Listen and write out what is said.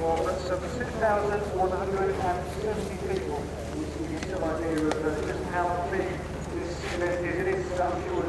performance of 6,170 people, which have no idea of just how big this event is. It is, I'm sure,